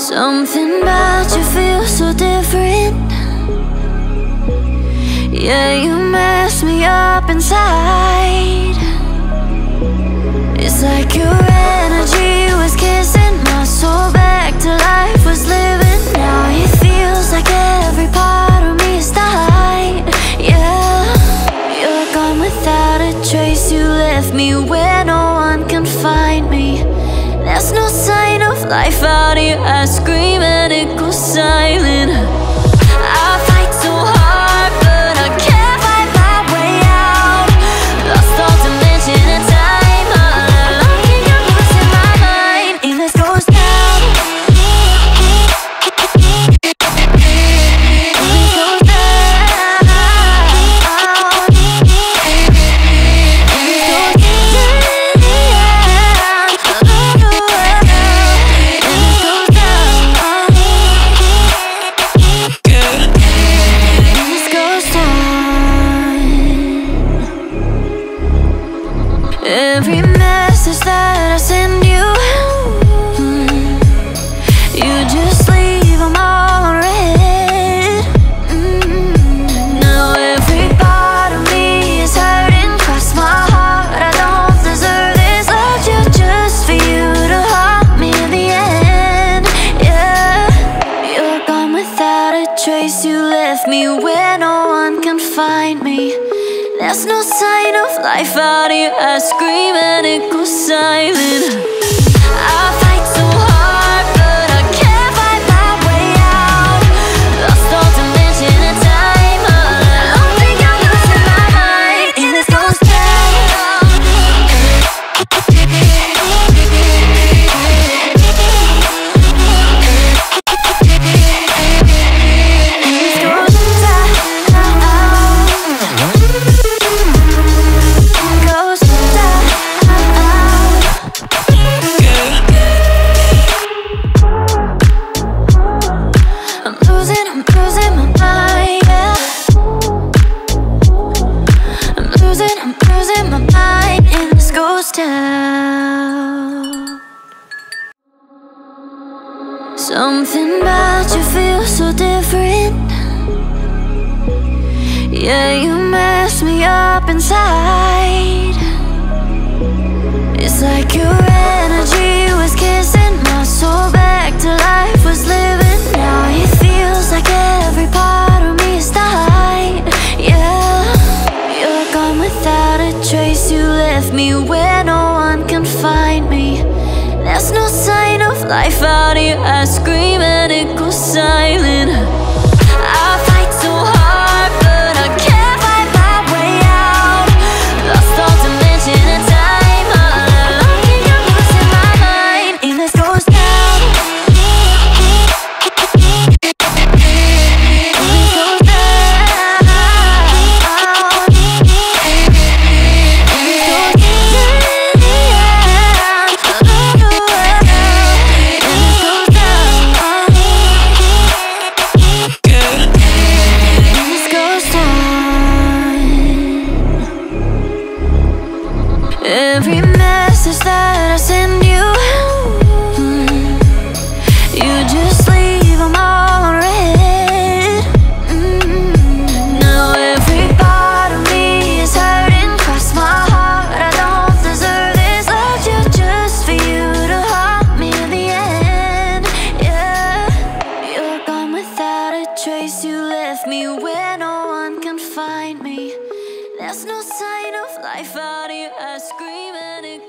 Something about you feels so different. Yeah, you mess me up inside. It's like your energy was kissing my soul back to life was living. Now it feels like every part of me is dying. Yeah, you're gone without a trace. You left me where There's no sign of life out here. I scream and it goes silent Every message that I send you. You just leave all unread Mm. Now every part of me is hurting. Cross my heart, I don't deserve this. Loved you just for you to haunt me in the end. Yeah, you're gone without a trace. You left me where no one can find me There's no sign of life out here I scream and it goes silent losing, I'm losing my mind in this ghost town. Something about you feels so different. Yeah, you mess me up inside. It's like your left me where no one can find me. There's no sign of life out here. I scream and it goes silent. Find me. There's no sign of life out here I scream and it